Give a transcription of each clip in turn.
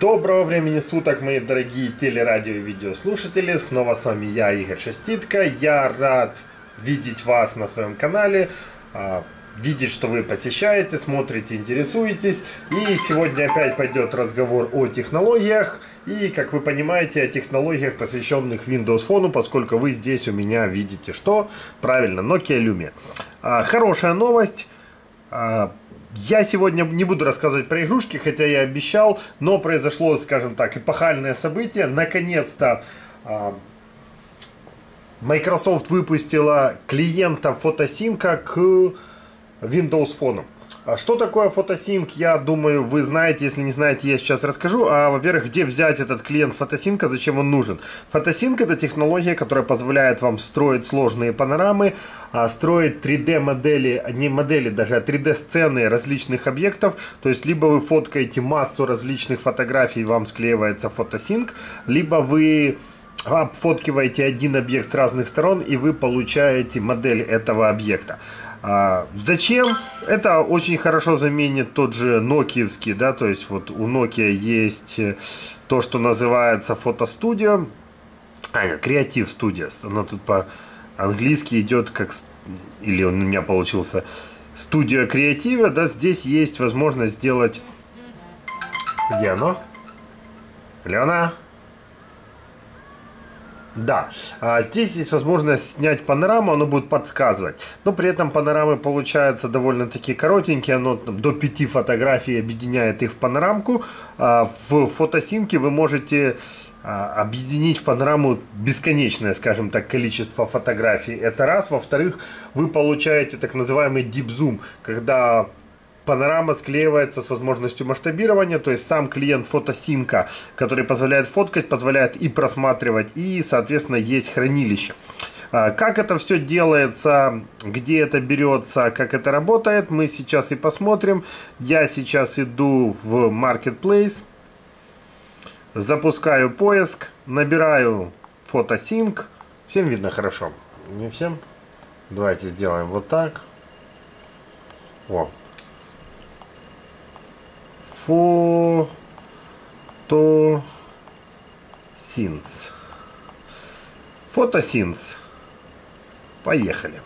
Доброго времени суток, мои дорогие телерадио и видеослушатели. Снова с вами я, Игорь Шеститко. Я рад видеть вас на своем канале, а, видеть, что вы посещаете, смотрите, интересуетесь. И сегодня опять пойдет разговор о технологиях. И, как вы понимаете, о технологиях, посвященных Windows Phone, поскольку вы здесь у меня видите что? Правильно, Nokia Lumia. А, хорошая новость. Я сегодня не буду рассказывать про игрушки, хотя я обещал, но произошло, скажем так, эпохальное событие. Наконец-то а, Microsoft выпустила клиента фотосинка к Windows Phone. А что такое фотосинк, я думаю, вы знаете. Если не знаете, я сейчас расскажу. А, во-первых, где взять этот клиент фотосинка, зачем он нужен? Фотосинк это технология, которая позволяет вам строить сложные панорамы, а, строить 3D модели, не модели даже, а 3D сцены различных объектов. То есть, либо вы фоткаете массу различных фотографий, вам склеивается фотосинк, либо вы обфоткиваете один объект с разных сторон, и вы получаете модель этого объекта. А, зачем? Это очень хорошо заменит тот же Nokia, да, то есть вот у Nokia есть э, то, что называется фотостудио, а нет, Creative Studios, оно тут по-английски идет как, или он у меня получился студия креатива, да, здесь есть возможность сделать, где оно? Леона? Да, а здесь есть возможность снять панораму, оно будет подсказывать. Но при этом панорамы получаются довольно-таки коротенькие, оно там, до 5 фотографий объединяет их в панорамку. А в фотосинке вы можете а, объединить в панораму бесконечное, скажем так, количество фотографий. Это раз. Во-вторых, вы получаете так называемый deep zoom, когда Панорама склеивается с возможностью масштабирования, то есть сам клиент фотосинка, который позволяет фоткать, позволяет и просматривать, и, соответственно, есть хранилище. А, как это все делается, где это берется, как это работает, мы сейчас и посмотрим. Я сейчас иду в Marketplace, запускаю поиск, набираю фотосинк. Всем видно хорошо? Не всем? Давайте сделаем вот так. О, Фотосинс. Фотосинс. Поехали.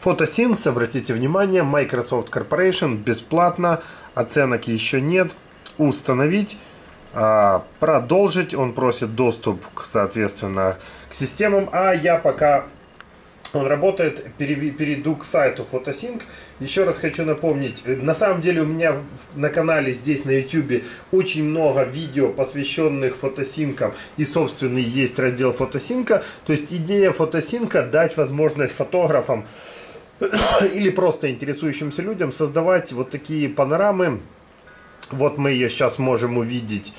Фотосинс, обратите внимание, Microsoft Corporation, бесплатно, оценок еще нет. Установить, а, продолжить, он просит доступ, соответственно, к системам, а я пока он работает, перейду к сайту Photosync. Еще раз хочу напомнить, э, на самом деле у меня на канале здесь на YouTube очень много видео, посвященных фотосинкам. И собственный есть раздел фотосинка. То есть идея фотосинка дать возможность фотографам или просто интересующимся людям создавать вот такие панорамы. Вот мы ее сейчас можем увидеть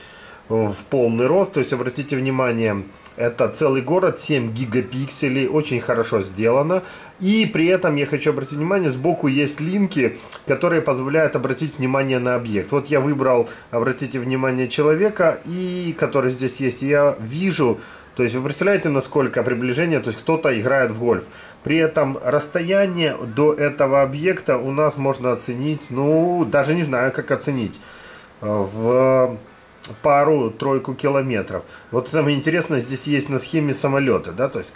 в полный рост. То есть обратите внимание, это целый город, 7 гигапикселей, очень хорошо сделано. И при этом я хочу обратить внимание, сбоку есть линки, которые позволяют обратить внимание на объект. Вот я выбрал, обратите внимание, человека, и который здесь есть. я вижу, то есть вы представляете, насколько приближение, то есть кто-то играет в гольф. При этом расстояние до этого объекта у нас можно оценить, ну, даже не знаю, как оценить. В пару-тройку километров. Вот самое интересное, здесь есть на схеме самолеты, да, то есть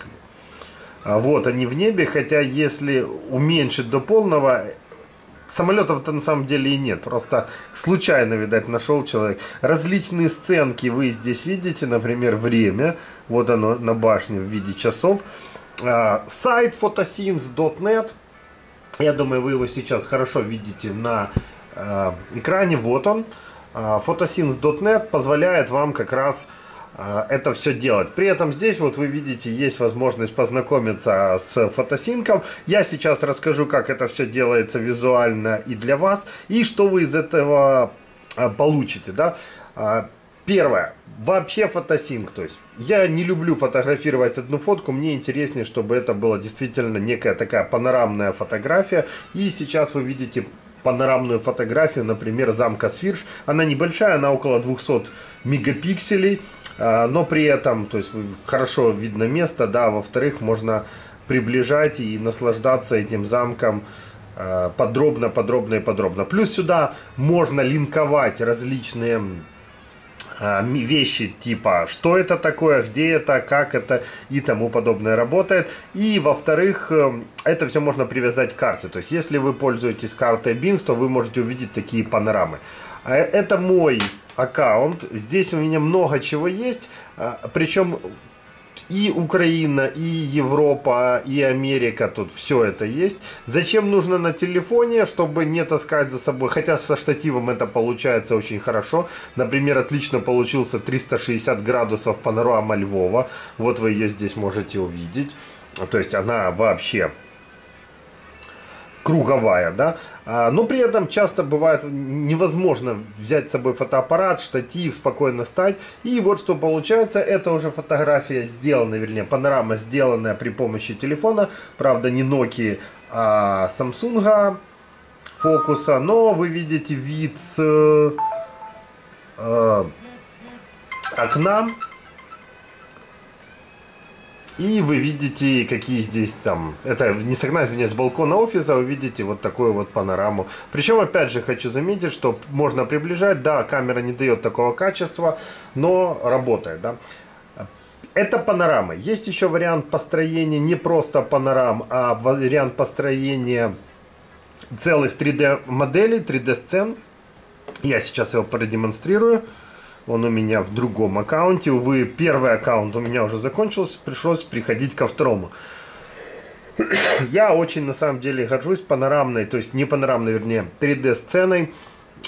а, вот они в небе, хотя если уменьшить до полного, самолетов-то на самом деле и нет, просто случайно, видать, нашел человек. Различные сценки вы здесь видите, например, время, вот оно на башне в виде часов. А, сайт photosins.net, я думаю, вы его сейчас хорошо видите на а, экране, вот он. Photosynth.net позволяет вам как раз а, это все делать. При этом здесь вот вы видите, есть возможность познакомиться с фотосинком. Я сейчас расскажу, как это все делается визуально и для вас, и что вы из этого а, получите. Да? А, первое. Вообще фотосинк. То есть я не люблю фотографировать одну фотку. Мне интереснее, чтобы это была действительно некая такая панорамная фотография. И сейчас вы видите панорамную фотографию, например, замка Сфирш. Она небольшая, она около 200 мегапикселей, а, но при этом, то есть хорошо видно место, да, во-вторых, можно приближать и наслаждаться этим замком э, подробно, подробно и подробно. Плюс сюда можно линковать различные вещи типа, что это такое, где это, как это и тому подобное работает. И во-вторых, это все можно привязать к карте. То есть, если вы пользуетесь картой Bing, то вы можете увидеть такие панорамы. Это мой аккаунт. Здесь у меня много чего есть. Причем и Украина, и Европа, и Америка, тут все это есть. Зачем нужно на телефоне, чтобы не таскать за собой? Хотя со штативом это получается очень хорошо. Например, отлично получился 360 градусов панорама Львова. Вот вы ее здесь можете увидеть. То есть она вообще круговая, да, а, но при этом часто бывает невозможно взять с собой фотоаппарат, штатив, спокойно стать, и вот что получается, это уже фотография сделана, вернее, панорама сделанная при помощи телефона, правда не Nokia, а Samsung фокуса, но вы видите вид с э, окна, и вы видите, какие здесь там... Это не с окна, извиняюсь, с балкона офиса вы видите вот такую вот панораму. Причем, опять же, хочу заметить, что можно приближать. Да, камера не дает такого качества, но работает, да. Это панорама. Есть еще вариант построения не просто панорам, а вариант построения целых 3D моделей, 3D сцен. Я сейчас его продемонстрирую. Он у меня в другом аккаунте. Увы, первый аккаунт у меня уже закончился. Пришлось приходить ко второму. Я очень, на самом деле, горжусь панорамной, то есть не панорамной, вернее, 3D-сценой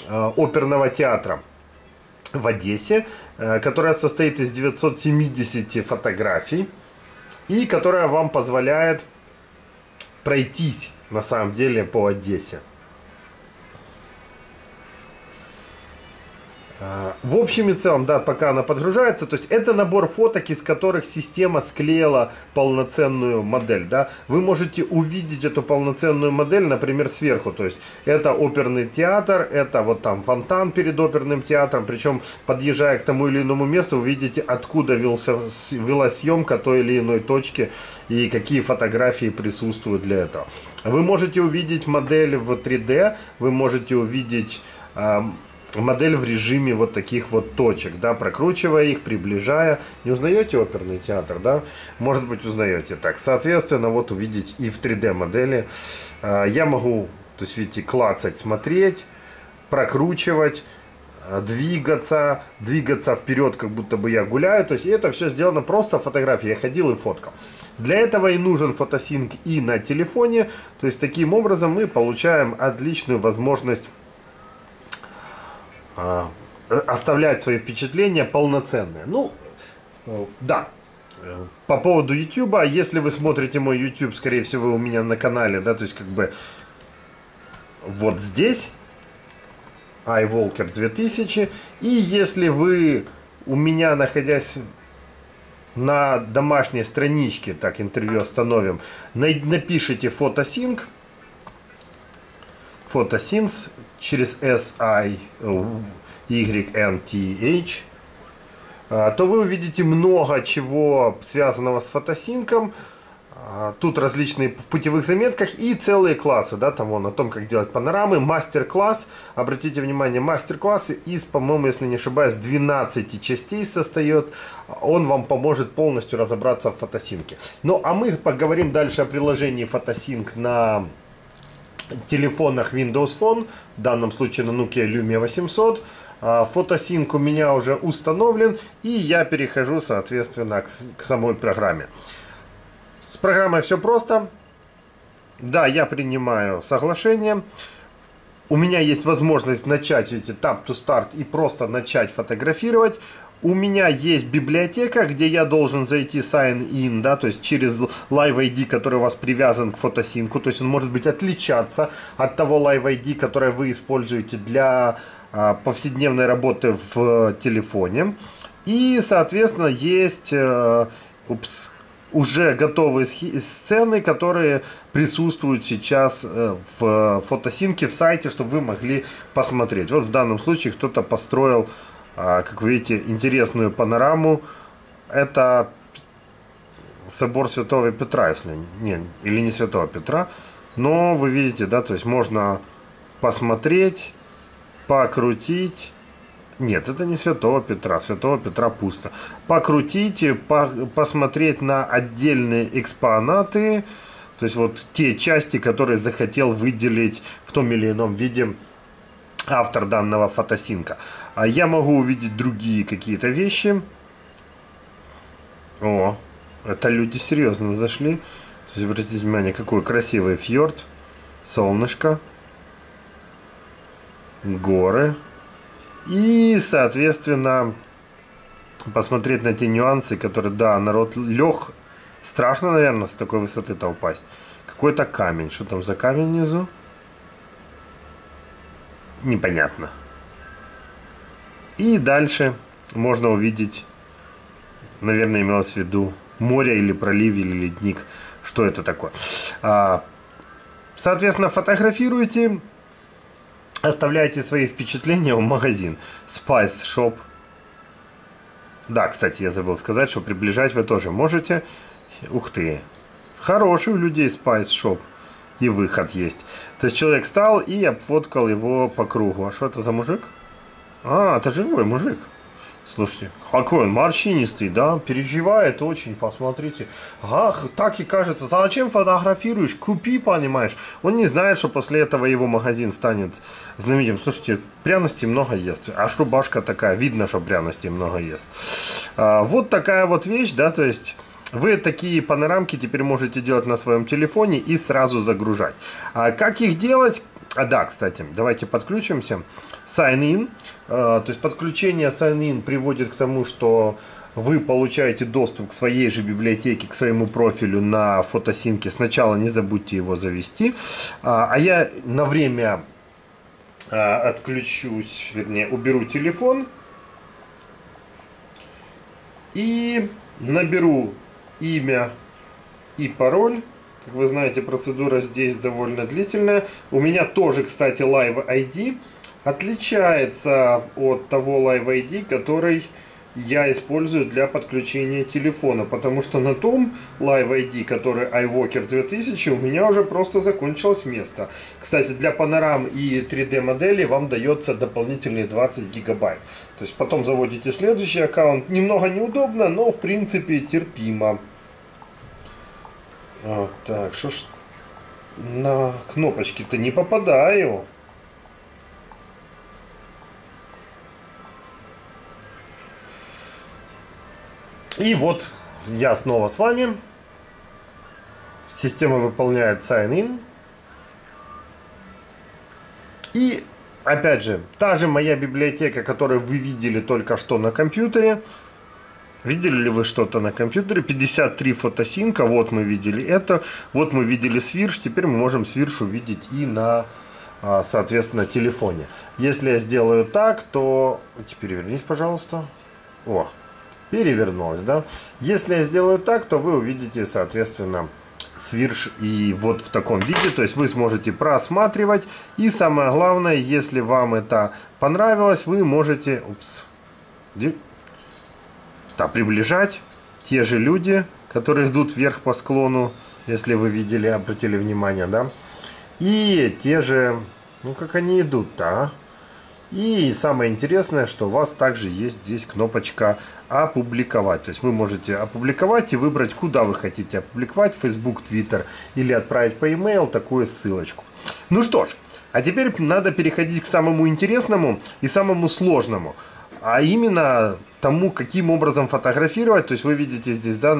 э, оперного театра в Одессе, э, которая состоит из 970 фотографий и которая вам позволяет пройтись, на самом деле, по Одессе. В общем и целом, да, пока она подгружается, то есть это набор фоток, из которых система склеила полноценную модель, да. Вы можете увидеть эту полноценную модель, например, сверху, то есть это оперный театр, это вот там фонтан перед оперным театром, причем подъезжая к тому или иному месту, вы видите, откуда велся, вела съемка той или иной точки и какие фотографии присутствуют для этого. Вы можете увидеть модель в 3D, вы можете увидеть модель в режиме вот таких вот точек, да, прокручивая их, приближая. Не узнаете оперный театр, да? Может быть, узнаете. Так, соответственно, вот увидеть и в 3D модели. А, я могу, то есть, видите, клацать, смотреть, прокручивать, а, двигаться, двигаться вперед, как будто бы я гуляю. То есть, это все сделано просто фотографией. Я ходил и фоткал. Для этого и нужен фотосинк и на телефоне. То есть, таким образом мы получаем отличную возможность оставлять свои впечатления полноценные. Ну, э, да. По поводу YouTube, если вы смотрите мой YouTube, скорее всего, у меня на канале, да, то есть как бы вот здесь iWalker 2000. И если вы у меня, находясь на домашней страничке, так интервью остановим, напишите фотосинк, фотосинс через S-I-Y-N-T-H, а, то вы увидите много чего связанного с фотосинком. А, тут различные в путевых заметках и целые классы, да, там вон о том, как делать панорамы, мастер-класс, обратите внимание, мастер-класс из, по-моему, если не ошибаюсь, 12 частей состоит, он вам поможет полностью разобраться в фотосинке. Ну, а мы поговорим дальше о приложении фотосинк на телефонах Windows Phone, в данном случае на Nokia Lumia 800. А, фотосинк у меня уже установлен, и я перехожу, соответственно, к, к самой программе. С программой все просто. Да, я принимаю соглашение. У меня есть возможность начать эти Tap to Start и просто начать фотографировать у меня есть библиотека, где я должен зайти sign in, да, то есть через Live ID, который у вас привязан к фотосинку, то есть он может быть отличаться от того Live ID, которое вы используете для а, повседневной работы в телефоне. И, соответственно, есть э, упс, уже готовые сцены, которые присутствуют сейчас э, в фотосинке в сайте, чтобы вы могли посмотреть. Вот в данном случае кто-то построил как вы видите, интересную панораму. Это собор Святого Петра, если не, или не Святого Петра. Но вы видите, да, то есть можно посмотреть, покрутить. Нет, это не Святого Петра. Святого Петра пусто. Покрутите, по посмотреть на отдельные экспонаты. То есть вот те части, которые захотел выделить в том или ином виде автор данного фотосинка. А я могу увидеть другие какие-то вещи. О, это люди серьезно зашли. То есть, обратите внимание, какой красивый фьорд. Солнышко. Горы. И, соответственно, посмотреть на те нюансы, которые, да, народ лег. Страшно, наверное, с такой высоты-то упасть. Какой-то камень. Что там за камень внизу? Непонятно. И дальше можно увидеть, наверное, имелось в виду море или пролив или ледник. Что это такое? А, соответственно, фотографируйте, оставляйте свои впечатления в магазин. Spice Shop. Да, кстати, я забыл сказать, что приближать вы тоже можете. Ух ты. Хороший у людей Spice Shop. И выход есть. То есть человек стал и обфоткал его по кругу. А что это за мужик? А, это живой мужик. Слушайте, какой он морщинистый, да, переживает очень, посмотрите. Ах, так и кажется, зачем фотографируешь, купи, понимаешь. Он не знает, что после этого его магазин станет знаменитым. Слушайте, пряностей много ест, а рубашка такая, видно, что пряностей много ест. А, вот такая вот вещь, да, то есть... Вы такие панорамки теперь можете делать на своем телефоне и сразу загружать. А как их делать? А да, кстати, давайте подключимся. Sign-in. Э, то есть подключение sign-in приводит к тому, что вы получаете доступ к своей же библиотеке, к своему профилю на фотосинке. Сначала не забудьте его завести. А, а я на время э, отключусь, вернее, уберу телефон и наберу имя и пароль как вы знаете, процедура здесь довольно длительная. У меня тоже, кстати, Live ID отличается от того Live ID, который я использую для подключения телефона, потому что на том Live ID, который iWalker 2000, у меня уже просто закончилось место. Кстати, для панорам и 3D модели вам дается дополнительные 20 гигабайт. То есть потом заводите следующий аккаунт. Немного неудобно, но в принципе терпимо. Вот так, что ж на кнопочки-то не попадаю. И вот я снова с вами. Система выполняет sign-in. И опять же, та же моя библиотека, которую вы видели только что на компьютере, Видели ли вы что-то на компьютере? 53 фотосинка, вот мы видели это, вот мы видели свирш, теперь мы можем свирш увидеть и на, а, соответственно, телефоне. Если я сделаю так, то... Теперь вернись, пожалуйста. О, перевернулось, да? Если я сделаю так, то вы увидите, соответственно, свирш и вот в таком виде. То есть вы сможете просматривать. И самое главное, если вам это понравилось, вы можете... Упс да, приближать. Те же люди, которые идут вверх по склону, если вы видели, обратили внимание, да. И те же, ну как они идут-то, а? И самое интересное, что у вас также есть здесь кнопочка «Опубликовать». То есть вы можете опубликовать и выбрать, куда вы хотите опубликовать, Facebook, Twitter или отправить по e-mail такую ссылочку. Ну что ж, а теперь надо переходить к самому интересному и самому сложному. А именно тому, каким образом фотографировать. То есть вы видите здесь, да,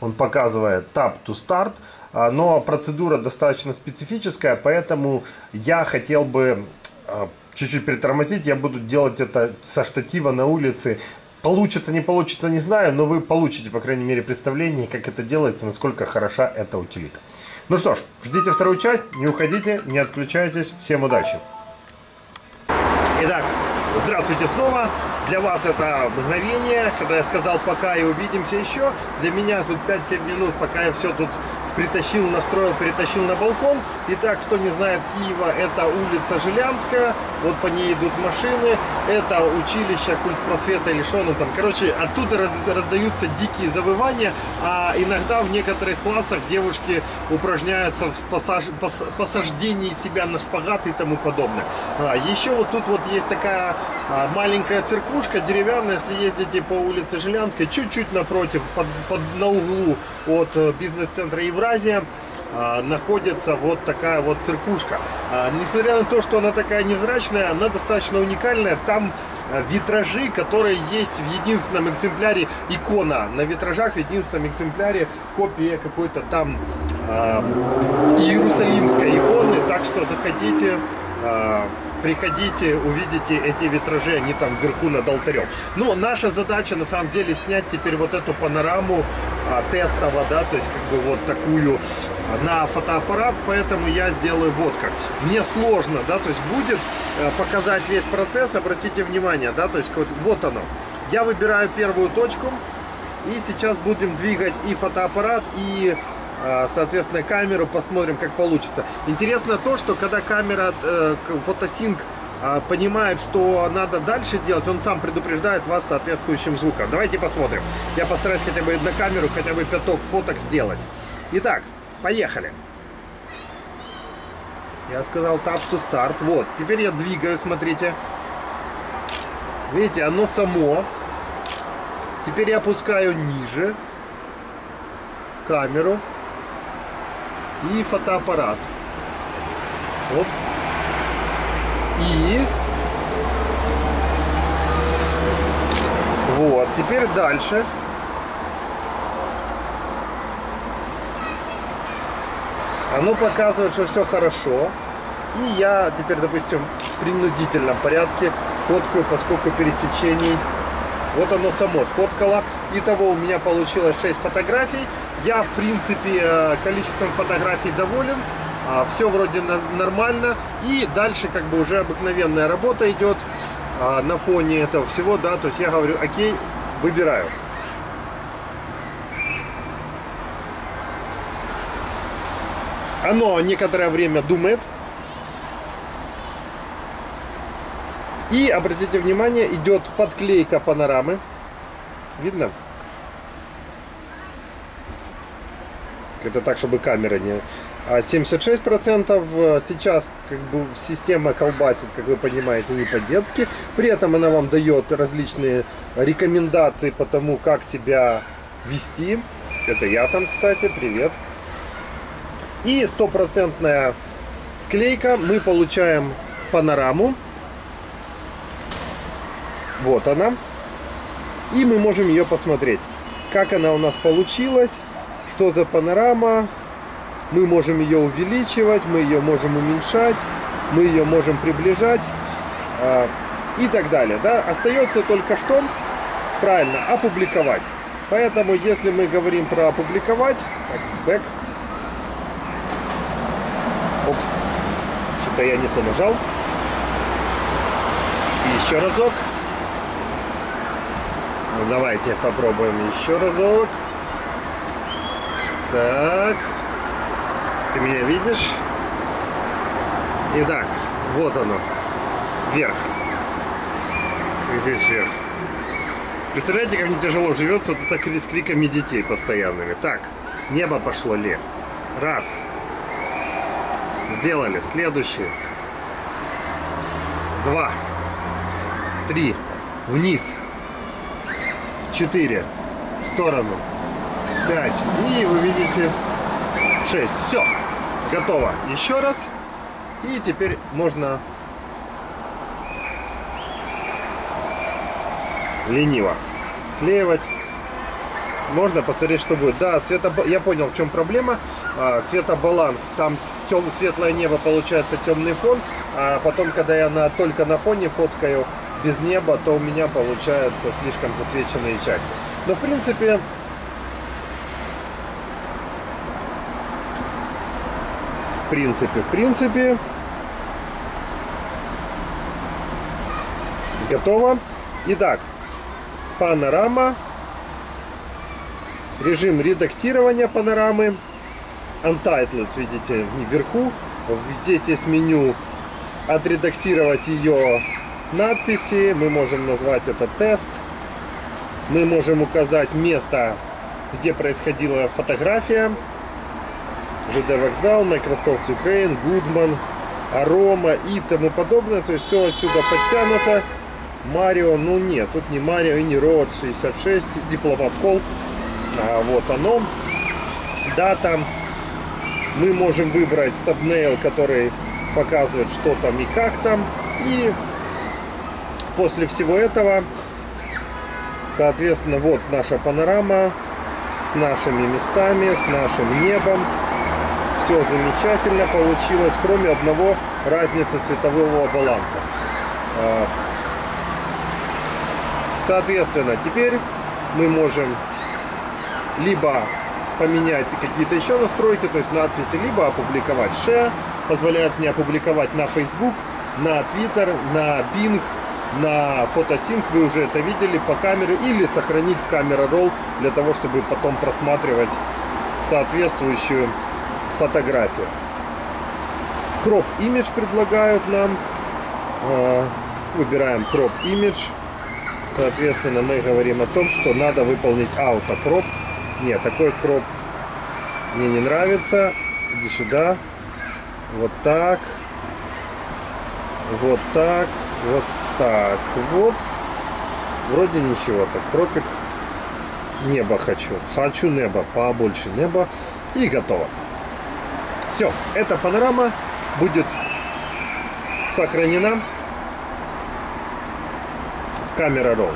он показывает Tap to Start, а, но процедура достаточно специфическая, поэтому я хотел бы а, чуть-чуть притормозить. Я буду делать это со штатива на улице. Получится, не получится, не знаю, но вы получите, по крайней мере, представление, как это делается, насколько хороша эта утилита. Ну что ж, ждите вторую часть, не уходите, не отключайтесь. Всем удачи! Итак, здравствуйте снова. Для вас это мгновение, когда я сказал пока и увидимся еще. Для меня тут 5-7 минут, пока я все тут притащил, настроил, перетащил на балкон. Итак, кто не знает Киева, это улица Жилянская. вот по ней идут машины, это училище культ просвета или что оно там. Короче, оттуда раз, раздаются дикие завывания, а иногда в некоторых классах девушки упражняются в пассаж, пас, посаждении себя на шпагат и тому подобное. А, еще вот тут вот есть такая а, маленькая церквушка деревянная, если ездите по улице Жилянской, чуть-чуть напротив, под, под, на углу от э, бизнес-центра Евразия. А, находится вот такая вот церквушка. А, несмотря на то, что она такая невзрачная, она достаточно уникальная. Там а, витражи, которые есть в единственном экземпляре икона. На витражах в единственном экземпляре копия какой-то там э, иерусалимской иконы. Так что захотите, э, приходите, увидите эти витражи, они там вверху над алтарем. Но наша задача на самом деле снять теперь вот эту панораму а, тестово, да, то есть как бы вот такую на фотоаппарат, поэтому я сделаю вот как. Мне сложно, да, то есть будет э, показать весь процесс, обратите внимание, да, то есть вот, вот оно. Я выбираю первую точку, и сейчас будем двигать и фотоаппарат, и соответственно камеру, посмотрим как получится. Интересно то, что когда камера э, фотосинк понимает, что надо дальше делать, он сам предупреждает вас соответствующим звуком. Давайте посмотрим. Я постараюсь хотя бы на камеру хотя бы пяток фоток сделать. Итак, Поехали. Я сказал tap to start. Вот, теперь я двигаю, смотрите. Видите, оно само. Теперь я опускаю ниже камеру и фотоаппарат. Опс. И вот, теперь дальше. Оно показывает, что все хорошо. И я теперь, допустим, в принудительном порядке фоткаю, поскольку пересечений. Вот оно само сфоткало. Итого у меня получилось 6 фотографий. Я, в принципе, э, количеством фотографий доволен. А, все вроде нормально. И дальше как бы уже обыкновенная работа идет а, на фоне этого всего. да. То есть я говорю, окей, выбираю. Оно некоторое время думает. И, обратите внимание, идет подклейка панорамы. Видно? Это так, чтобы камера не... 76% а сейчас как бы система колбасит, как вы понимаете, не по-детски. При этом она вам дает различные рекомендации по тому, как себя вести. Это я там, кстати, привет. И стопроцентная склейка. Мы получаем панораму. Вот она. И мы можем ее посмотреть. Как она у нас получилась. Что за панорама. Мы можем ее увеличивать. Мы ее можем уменьшать. Мы ее можем приближать. А, и так далее. Да? Остается только что. Правильно, опубликовать. Поэтому, если мы говорим про опубликовать, так, back, Опс. Что-то я не то нажал. Еще разок. Ну, давайте попробуем еще разок. Так. Ты меня видишь? Итак, вот оно. Вверх. И здесь вверх. Представляете, как мне тяжело живется вот это с криками детей постоянными. Так, небо пошло ли. Раз. Сделали. Следующее. Два. Три. Вниз. Четыре. В сторону. Пять. И вы видите шесть. Все. Готово. Еще раз. И теперь можно лениво склеивать можно посмотреть, что будет. Да, цвета... я понял, в чем проблема. А, цветобаланс. Там тем... светлое небо получается темный фон. А потом, когда я на... только на фоне фоткаю без неба, то у меня получается слишком засвеченные части. Но в принципе... В принципе, в принципе... Готово. Итак, панорама режим редактирования панорамы. Untitled, видите, вверху. Здесь есть меню отредактировать ее надписи, мы можем назвать это тест, мы можем указать место, где происходила фотография, ЖД вокзал, Microsoft Ukraine, Goodman, Арома и тому подобное. То есть все отсюда подтянуто. Марио, ну нет, тут не Марио и не Роад 66, Дипломат Холл. А вот оно. Дата. Мы можем выбрать сабнейл, который показывает, что там и как там. И после всего этого, соответственно, вот наша панорама с нашими местами, с нашим небом все замечательно получилось, кроме одного разницы цветового баланса. А, соответственно, теперь мы можем либо поменять какие-то еще настройки, то есть надписи, либо опубликовать share, позволяет мне опубликовать на Facebook, на Twitter, на Bing, на фотосинк, вы уже это видели по камере, или сохранить в камера roll для того, чтобы потом просматривать соответствующую фотографию. Crop Image предлагают нам. А, выбираем Crop Image. Соответственно, мы говорим о том, что надо выполнить автокроп. Нет, такой кроп мне не нравится. Иди сюда. Вот так. Вот так. Вот так. Вот. Вроде ничего. Так, кропик. Небо хочу. Хочу небо. Побольше неба. И готово. Все, эта панорама будет сохранена в камера RAW.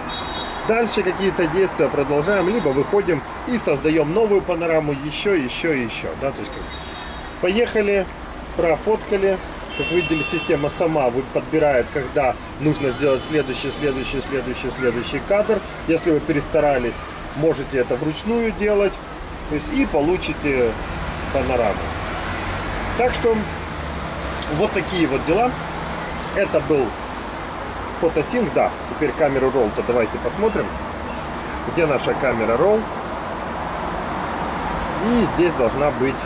Дальше какие-то действия продолжаем, либо выходим и создаем новую панораму еще, еще, еще. Да? То есть, как... Поехали, профоткали, как видели, система сама подбирает, когда нужно сделать следующий, следующий, следующий, следующий кадр. Если вы перестарались, можете это вручную делать. То есть и получите панораму. Так что вот такие вот дела. Это был фотосинк, да. Теперь камеру ролл-то давайте посмотрим. Где наша камера ролл? И здесь должна быть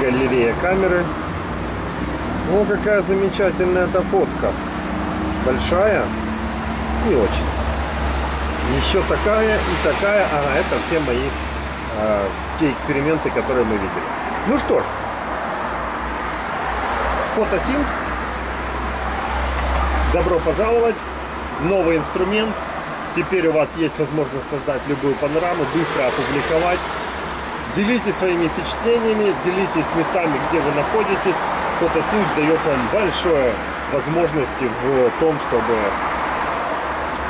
галерея камеры. О, какая замечательная эта фотка. Большая и очень. Еще такая и такая. Ага, это все мои э, те эксперименты, которые мы видели. Ну что ж, фотосинк. Добро пожаловать. Новый инструмент. Теперь у вас есть возможность создать любую панораму, быстро опубликовать. Делитесь своими впечатлениями, делитесь местами, где вы находитесь. Фотосинк дает вам большое возможности в том, чтобы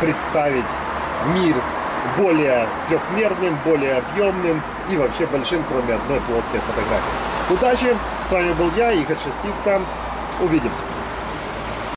представить мир более трехмерным, более объемным и вообще большим, кроме одной плоской фотографии. Удачи! С вами был я, Игорь Шеститко. Увидимся!